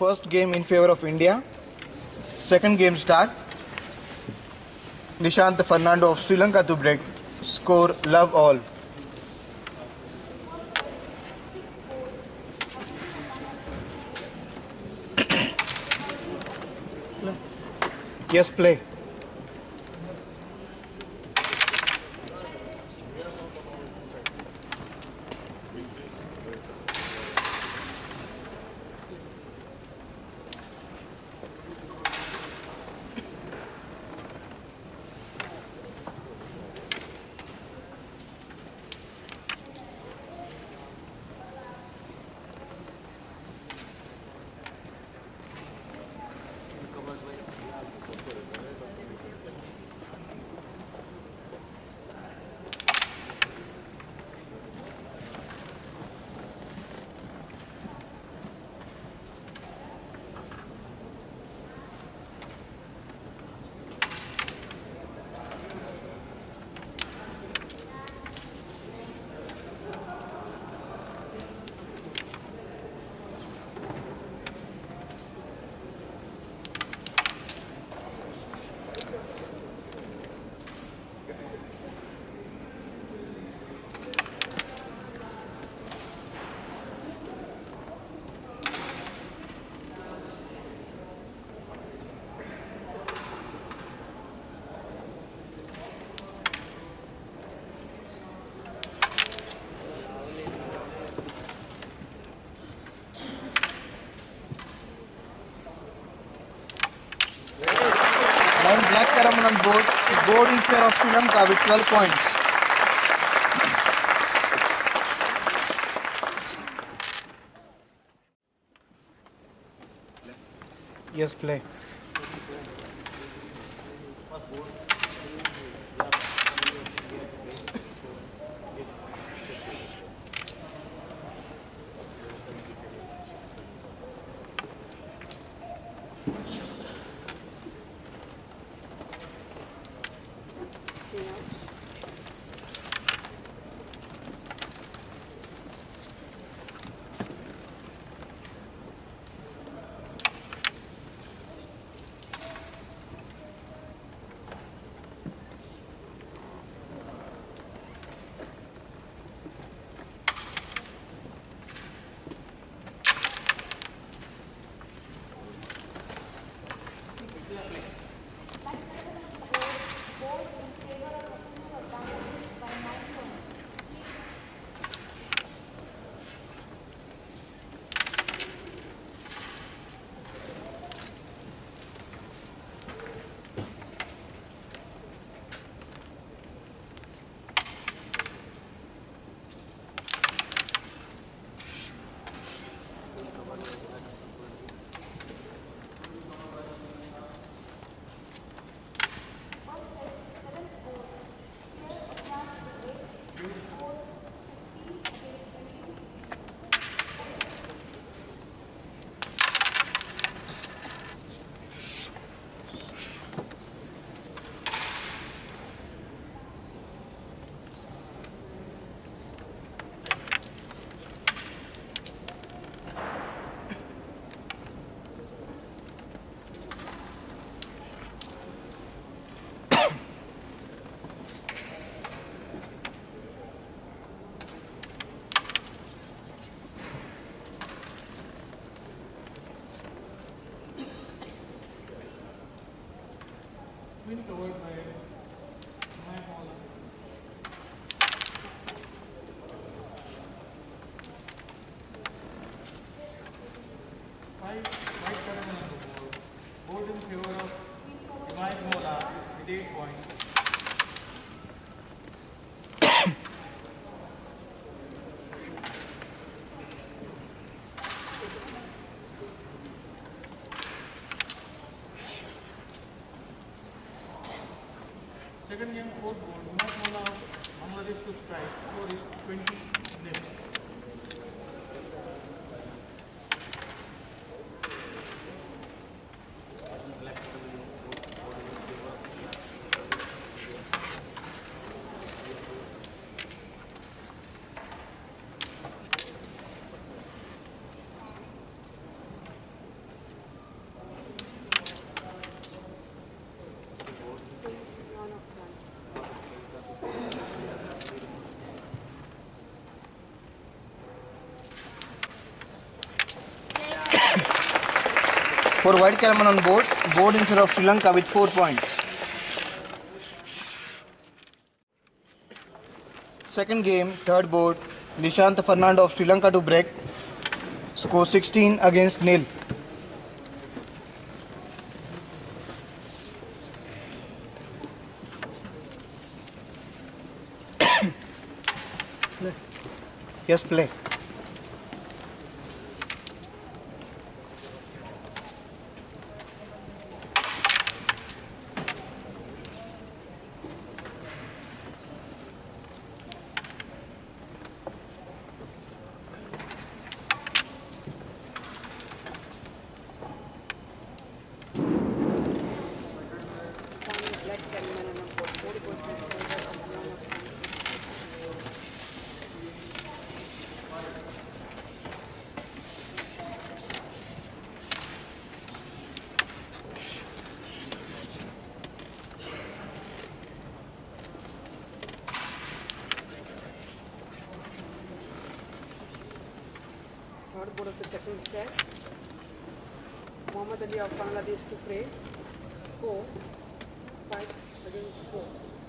First game in favor of India. Second game start. Nishanta Fernando of Sri Lanka to break. Score love all. yes, play. Nine black carrommen on board. Board of Sri Lanka with 12 points. Yes, play. Been covered by my ball. Five white carrommen on the board. Board in favor of Imai Mola with eight points. Second game, fourth Mola Bangladesh to strike. Score is 20 nil. For White Caraman on board, board in favor of Sri Lanka with 4 points. Second game, third board, Nishant Fernando of Sri Lanka to break. Score 16 against nil. yes, play. of Bangladesh to play. score 5 against 4.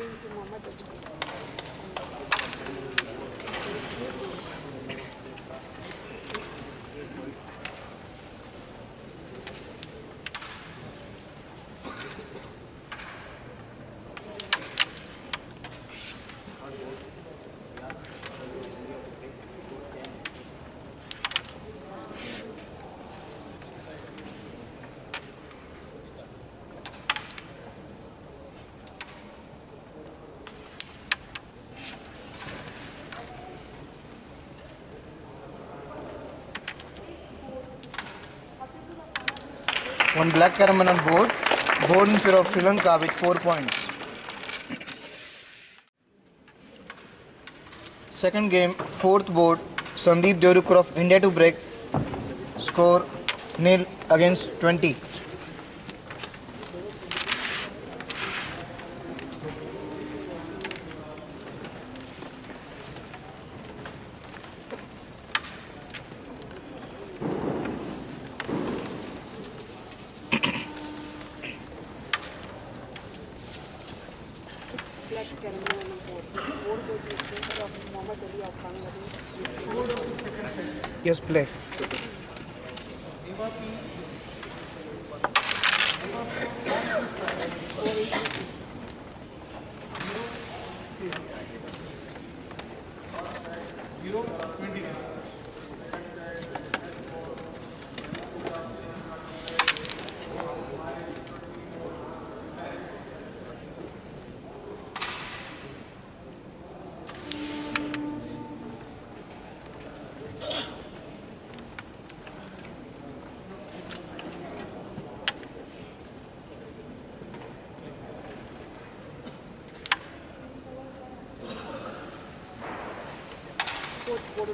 私たちは。One black Caraman on board, in favor of Sri Lanka with 4 points. Second game, fourth board, Sandeep Deorukur of India to break. Score nil against 20. Yes, play.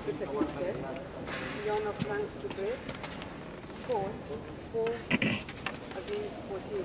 The second set. Leon of France to break. Score 4 against 14.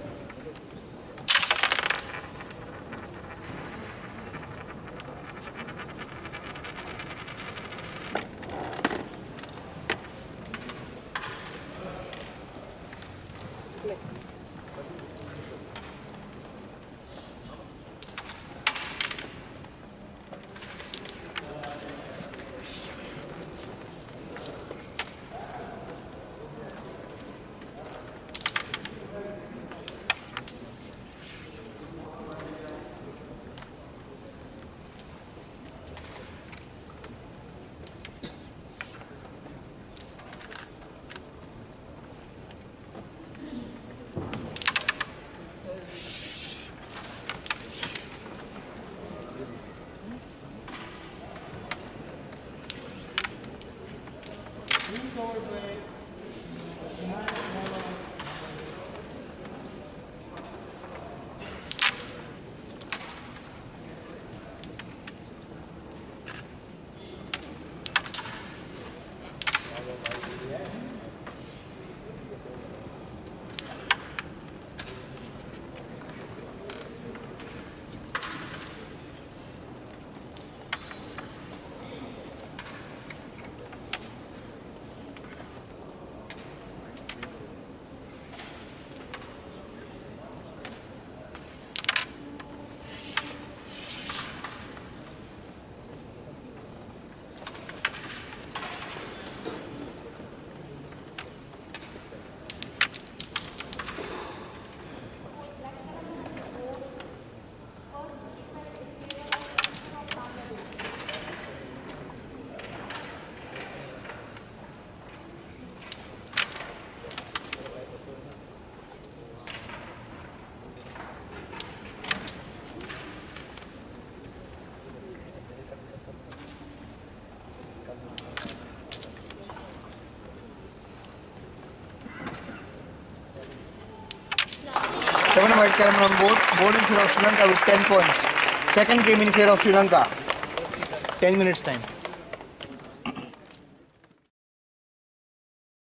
Seven white carrommen on board. Board in favor of Sri Lanka with 10 points. Second game in favor of Sri Lanka. 10 minutes time.